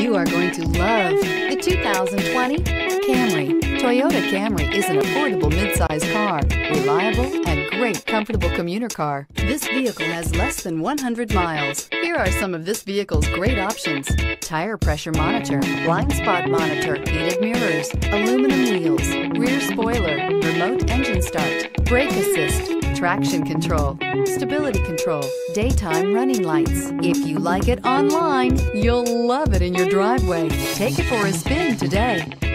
You are going to love the 2020 Camry. Toyota Camry is an affordable midsize car, reliable and great comfortable commuter car. This vehicle has less than 100 miles. Here are some of this vehicle's great options. Tire pressure monitor, blind spot monitor, heated mirrors, aluminum wheels, rear spoiler, remote engine start, brake assist, traction control, stability control, daytime running lights. If you like it online, you'll love it in your driveway. Take it for a spin today.